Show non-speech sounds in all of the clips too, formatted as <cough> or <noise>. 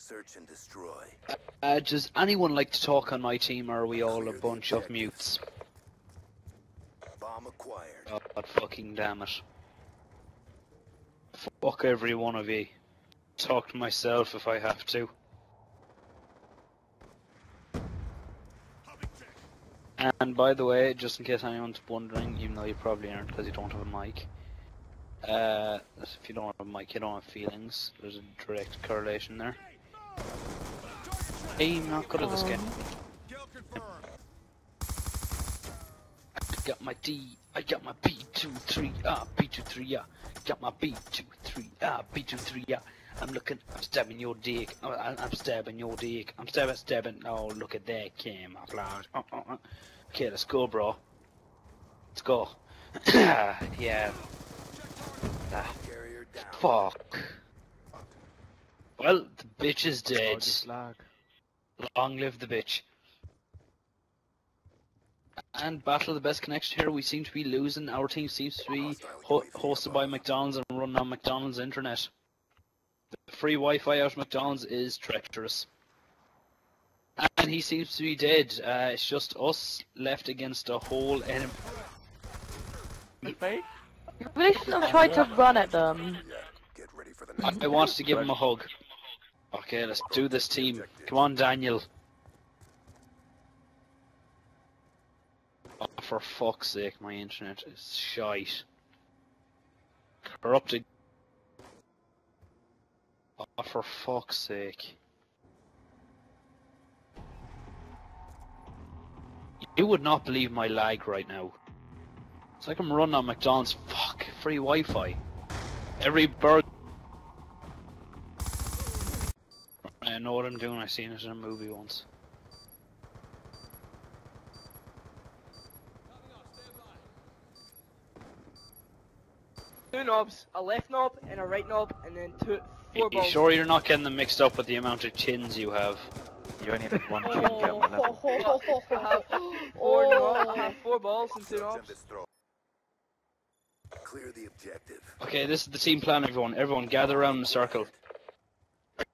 Search and destroy. Uh, does anyone like to talk on my team, or are we all a bunch of mutes? Bomb acquired. Oh, God fucking damn it. Fuck every one of you. Talk to myself if I have to. And by the way, just in case anyone's wondering, even though you probably aren't because you don't have a mic, uh, if you don't have a mic, you don't have feelings. There's a direct correlation there. Hey, I'm not good at this game. I got my D, I got my B23, ah, B23, yeah. Got my B23, ah, B23, yeah. I'm looking, I'm stabbing your dick, I'm, I'm stabbing your dick, I'm stabbing, stabbing, oh, look at that camouflage. Uh, uh, uh. Okay, let's go, bro. Let's go. <coughs> yeah. Ah, fuck. Well, the bitch is dead. Long live the bitch. And battle the best connection here. We seem to be losing. Our team seems to be ho- hosted by McDonald's and run on McDonald's internet. The free Wi-Fi out of McDonald's is treacherous. And he seems to be dead. Uh, it's just us left against a whole enemy. Please don't try to run at them. Get ready for the I. I want to give him a hug. Okay, let's do this team. Come on, Daniel. Oh, for fuck's sake, my internet is shite. Corrupted. Oh, for fuck's sake. You would not believe my lag right now. It's like I'm running on McDonald's. Fuck, free Wi-Fi. Every burger. I know what I'm doing. I've seen it in a movie once. Two knobs, a left knob and a right knob, and then two, You, four you balls. sure you're not getting them mixed up with the amount of chins you have? You only have one <laughs> chin count on level. Four knobs, <laughs> I oh, have four balls and two knobs. Clear the objective. Okay, this is the team plan, everyone. Everyone gather around in a circle.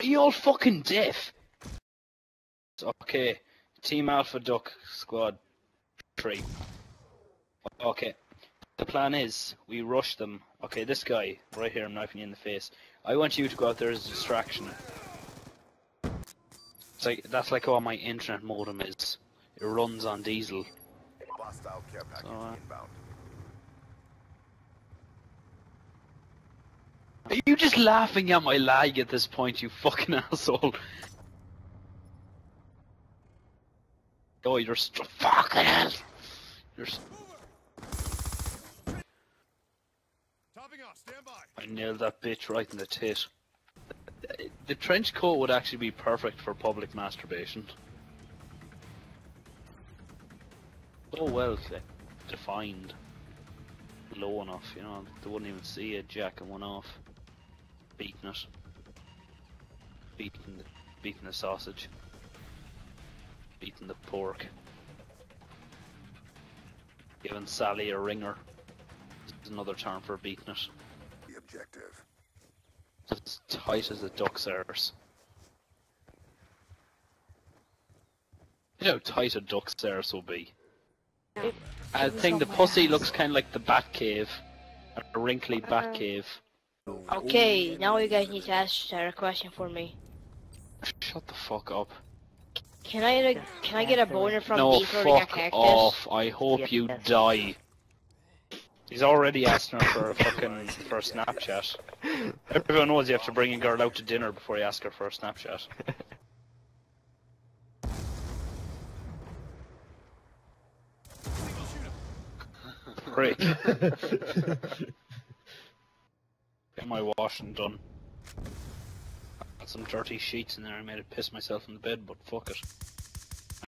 Are you all fucking deaf? Okay, Team Alpha Duck Squad 3. Okay, the plan is we rush them. Okay, this guy right here, I'm knifing you in the face. I want you to go out there as a distraction. It's like that's like how my internet modem is. It runs on diesel. Hostile care package So, uh, Are you just laughing at my lag at this point, you fucking <laughs> asshole? Oh, you're st- fucking hell. You're. Topping off, stand by. I nailed that bitch right in the tit. The trench coat would actually be perfect for public masturbation. So well defined. Low enough, you know, they wouldn't even see it jacking one off. Beating it. Beating the, beating the sausage. Beating the pork. Giving Sally a ringer. This is another term for beating it. The objective. As tight as a duck's arse. You know how tight a duck's arse will be. It- I think the on pussy looks kind of like the bat cave. A wrinkly bat Uh-uh. cave. Okay, now you guys need to ask her a question for me. Shut the fuck up. Can I like, can I get a boner from no, defloating a fuck cactus? off. I hope you die. He's already asking her for a fucking for a Snapchat. Everyone knows you have to bring a girl out to dinner before you ask her for a Snapchat. <laughs> Prick. <laughs> <laughs> Get my washing done. Got some dirty sheets in there. I made it piss myself in the bed, but fuck it.